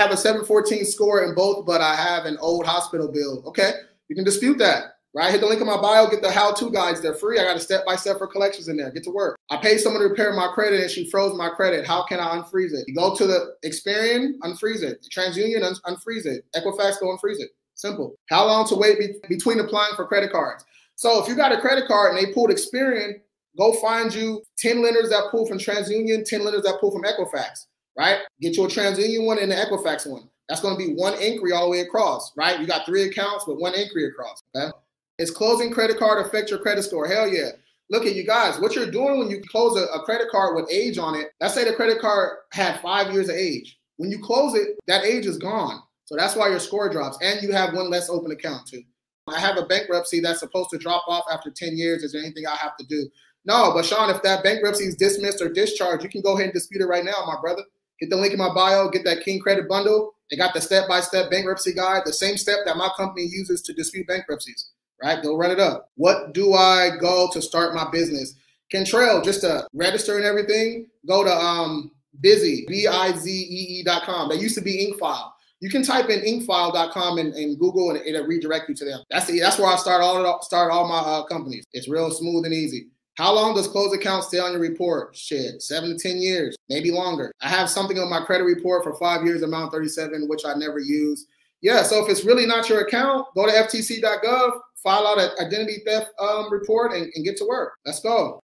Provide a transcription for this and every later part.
have a 714 score in both, but I have an old hospital bill. Okay, you can dispute that right? Hit the link in my bio, get the how-to guides. They're free. I got a step-by-step for collections in there. Get to work. I paid someone to repair my credit and she froze my credit. How can I unfreeze it? You go to the Experian, unfreeze it. TransUnion, un unfreeze it. Equifax, go unfreeze it. Simple. How long to wait be between applying for credit cards? So if you got a credit card and they pulled Experian, go find you 10 lenders that pull from TransUnion, 10 lenders that pull from Equifax, right? Get your TransUnion one and the Equifax one. That's going to be one inquiry all the way across, right? You got three accounts with one inquiry across. Okay. Is closing credit card affect your credit score? Hell yeah. Look at you guys. What you're doing when you close a, a credit card with age on it, let's say the credit card had five years of age. When you close it, that age is gone. So that's why your score drops. And you have one less open account too. I have a bankruptcy that's supposed to drop off after 10 years. Is there anything I have to do? No, but Sean, if that bankruptcy is dismissed or discharged, you can go ahead and dispute it right now, my brother. Hit the link in my bio, get that King Credit Bundle. They got the step-by-step bankruptcy guide, the same step that my company uses to dispute bankruptcies, right? Go run it up. What do I go to start my business? Kentrell, just to register and everything, go to um, Bizee, B-I-Z-E-E dot com. That used to be Incfile. You can type in incfile.com and, and Google and it'll redirect you to them. That's the, that's where I start all start all my uh, companies. It's real smooth and easy. How long does closed account stay on your report? Shit, seven to 10 years, maybe longer. I have something on my credit report for five years, amount 37, which I never use. Yeah, so if it's really not your account, go to ftc.gov, file out an identity theft um, report, and, and get to work. Let's go.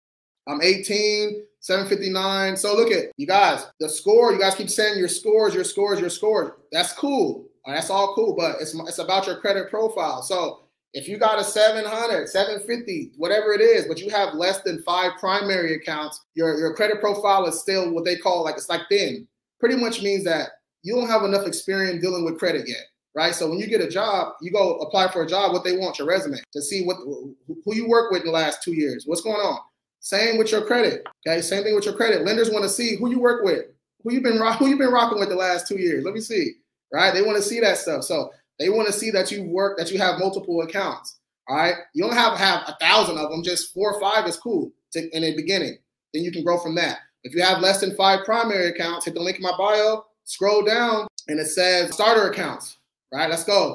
I'm 18, 759. So look at you guys, the score, you guys keep saying your scores, your scores, your scores. That's cool. That's all cool, but it's, it's about your credit profile. So if you got a 700, 750, whatever it is, but you have less than five primary accounts, your, your credit profile is still what they call like, it's like thin. Pretty much means that you don't have enough experience dealing with credit yet right? So when you get a job, you go apply for a job. What they want your resume to see what who you work with in the last two years. What's going on? Same with your credit. Okay, same thing with your credit. Lenders want to see who you work with, who you've been who you've been rocking with the last two years. Let me see. Right? They want to see that stuff. So they want to see that you work, that you have multiple accounts. All right. You don't have to have a thousand of them. Just four or five is cool to, in the beginning. Then you can grow from that. If you have less than five primary accounts, hit the link in my bio, scroll down, and it says starter accounts. Right? Let's go.